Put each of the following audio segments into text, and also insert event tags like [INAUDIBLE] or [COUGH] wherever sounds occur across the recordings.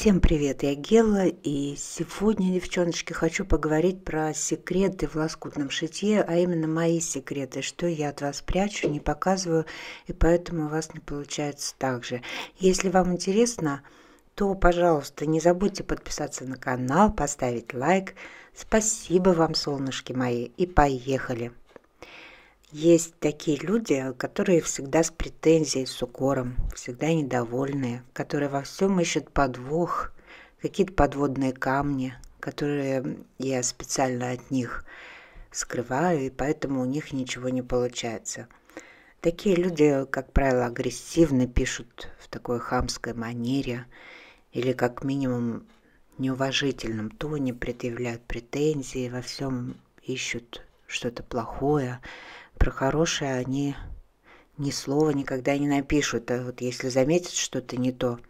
Всем привет, я Гела, и сегодня, девчоночки, хочу поговорить про секреты в лоскутном шитье, а именно мои секреты, что я от вас прячу, не показываю, и поэтому у вас не получается так же. Если вам интересно, то, пожалуйста, не забудьте подписаться на канал, поставить лайк. Спасибо вам, солнышки мои, и поехали! Есть такие люди, которые всегда с претензией, с укором, всегда недовольные, которые во всем ищут подвох, какие-то подводные камни, которые я специально от них скрываю, и поэтому у них ничего не получается. Такие люди, как правило, агрессивно пишут в такой хамской манере или как минимум неуважительном тоне предъявляют претензии, во всем ищут что-то плохое, про хорошее они ни слова никогда не напишут. А вот если заметят что-то не то,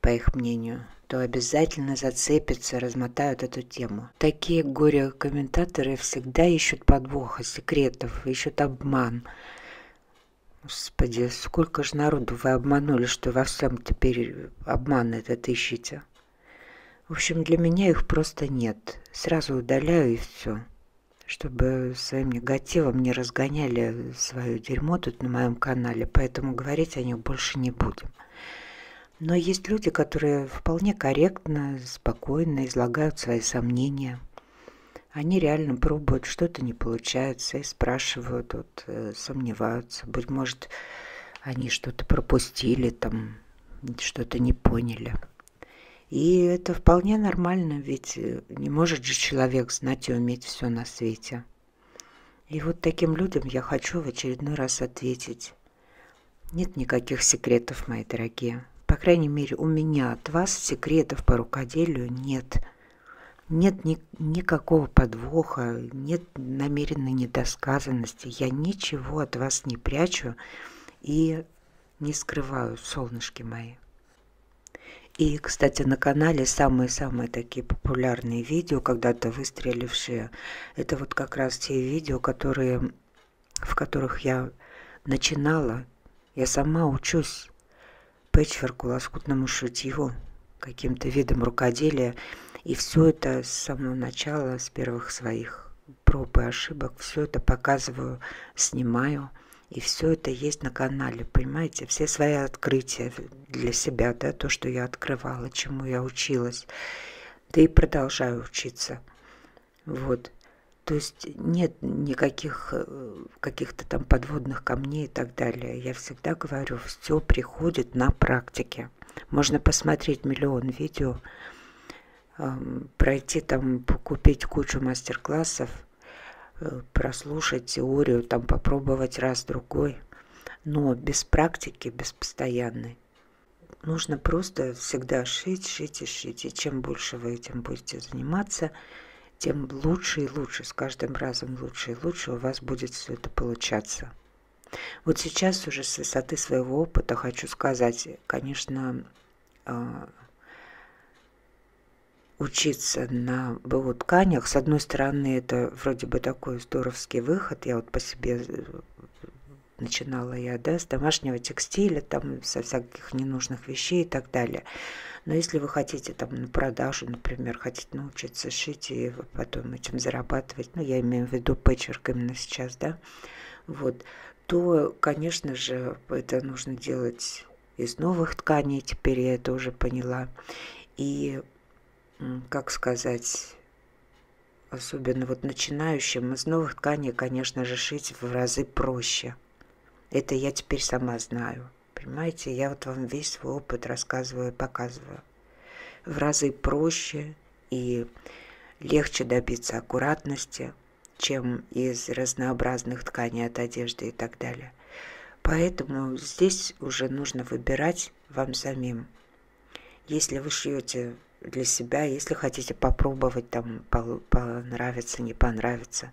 по их мнению, то обязательно зацепятся, размотают эту тему. Такие горе-комментаторы всегда ищут подвоха, секретов, ищут обман. Господи, сколько же народу вы обманули, что во всем теперь обман этот ищете. В общем, для меня их просто нет. Сразу удаляю и все чтобы своим негативом не разгоняли свое дерьмо тут на моем канале, поэтому говорить о них больше не будем. Но есть люди, которые вполне корректно, спокойно излагают свои сомнения. Они реально пробуют, что-то не получается, и спрашивают, вот, э, сомневаются. Быть может, они что-то пропустили, там, что-то не поняли. И это вполне нормально, ведь э, не может же человек знать и уметь все на свете. И вот таким людям я хочу в очередной раз ответить. Нет никаких секретов, мои дорогие. По крайней мере, у меня от вас секретов по рукоделию нет. Нет ни, никакого подвоха, нет намеренной недосказанности. Я ничего от вас не прячу и не скрываю, солнышки мои. И, кстати, на канале самые-самые такие популярные видео, когда-то выстрелившие, это вот как раз те видео, которые, в которых я начинала, я сама учусь пэтчворку, лоскутному шитью, каким-то видом рукоделия. И все это с самого начала, с первых своих проб и ошибок, все это показываю, снимаю – и все это есть на канале, понимаете? Все свои открытия для себя, да, то, что я открывала, чему я училась. Да и продолжаю учиться. Вот. То есть нет никаких э, каких-то там подводных камней и так далее. Я всегда говорю, все приходит на практике. Можно посмотреть миллион видео, пройти там, купить кучу мастер-классов, прослушать теорию, там попробовать раз-другой, но без практики, без постоянной. Нужно просто всегда шить, шить и шить. И чем больше вы этим будете заниматься, тем лучше и лучше, с каждым разом лучше и лучше у вас будет все это получаться. Вот сейчас уже с высоты своего опыта хочу сказать, конечно, а, учиться на БУ тканях. С одной стороны, это вроде бы такой здоровский выход. Я вот по себе э, начинала я, да, с домашнего текстиля, там, со всяких ненужных вещей и так далее. Но если вы хотите там на продажу, например, хотите научиться шить и потом этим зарабатывать, ну, я имею в виду пэтчворк именно сейчас, да, вот, то, конечно же, это нужно делать из новых тканей, теперь я это уже поняла. И как сказать, особенно вот начинающим, из новых тканей, конечно же, шить в разы проще. Это я теперь сама знаю. Понимаете, я вот вам весь свой опыт рассказываю и показываю. В разы проще и легче добиться аккуратности, чем из разнообразных тканей от одежды и так далее. Поэтому здесь уже нужно выбирать вам самим. Если вы шьете для себя, если хотите попробовать, там, понравится, не понравится,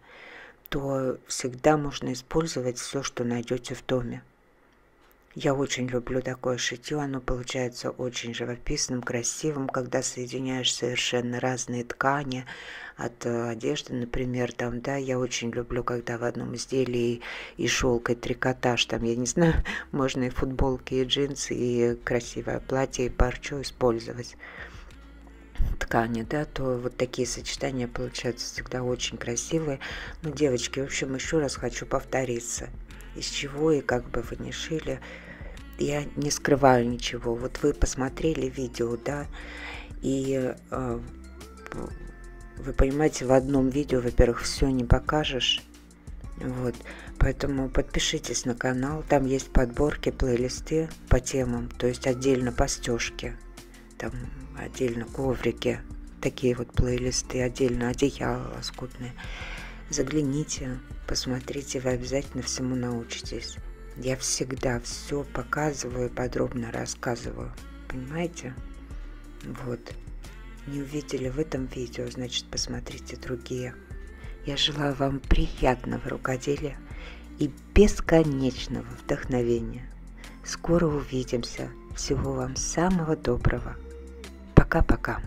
то всегда можно использовать все, что найдете в доме. Я очень люблю такое шитье, оно получается очень живописным, красивым, когда соединяешь совершенно разные ткани от э, одежды, например, там, да, я очень люблю, когда в одном изделии и, шелк, и трикотаж, там, я не знаю, [LAUGHS] можно и футболки, и джинсы, и красивое платье, и парчу использовать. Ткани, да, то вот такие сочетания получаются всегда очень красивые. Ну, девочки, в общем, еще раз хочу повториться. Из чего и как бы вы не шили, я не скрываю ничего. Вот вы посмотрели видео, да, и э, вы понимаете, в одном видео, во-первых, все не покажешь. Вот, поэтому подпишитесь на канал, там есть подборки, плейлисты по темам, то есть отдельно постежки, там отдельно коврики, такие вот плейлисты, отдельно одеяла лоскутные. Загляните, посмотрите, вы обязательно всему научитесь. Я всегда все показываю, подробно рассказываю. Понимаете? Вот. Не увидели в этом видео, значит, посмотрите другие. Я желаю вам приятного рукоделия и бесконечного вдохновения. Скоро увидимся. Всего вам самого доброго. Пока-пока.